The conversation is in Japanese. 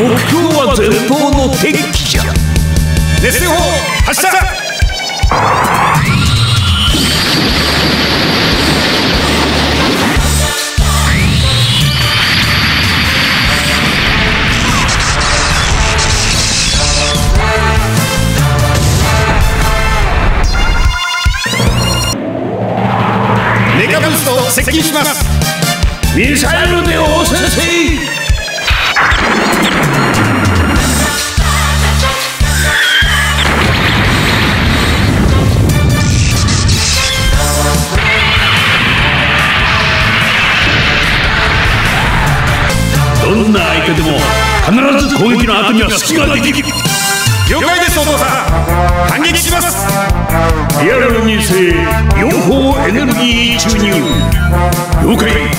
目標は前方の敵機じゃ。熱線砲発射。メカブースト接近します。ミサイルで応んな相手でも必ず攻撃の後には隙ができる。了解ですお父さん。反撃します。リアルにせ両方エネルギー注入。了解